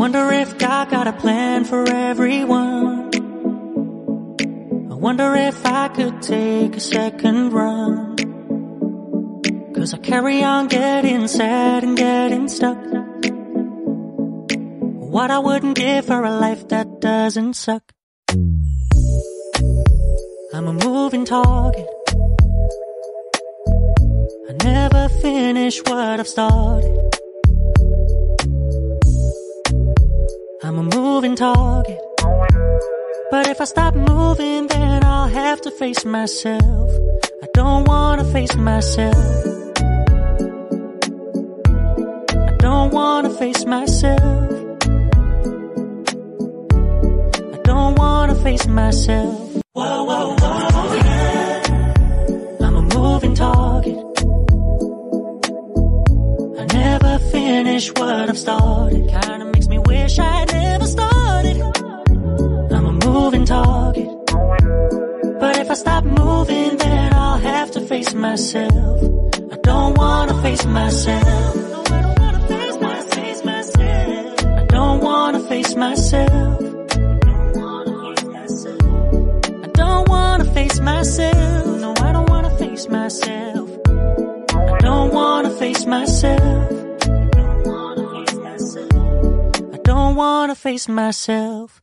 Wonder if God got a plan for everyone. I wonder if I could take a second run. Cause I carry on getting sad and getting stuck. What I wouldn't give for a life that doesn't suck. I'm a moving target. I never finish what I've started. Moving target. But if I stop moving, then I'll have to face myself. I don't wanna face myself. I don't wanna face myself. I don't wanna face myself. Whoa, whoa, whoa. I'm a moving target. I never finish what I've started. Kinda makes me wish I never stop moving, then I'll have to face myself. I don't wanna face myself. I don't wanna face myself. I don't wanna face myself. I don't wanna face myself. No, I don't wanna face myself. I don't wanna face myself. I don't wanna face myself.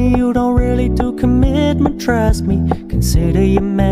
Me you don't really do commitment, trust me. Consider your man.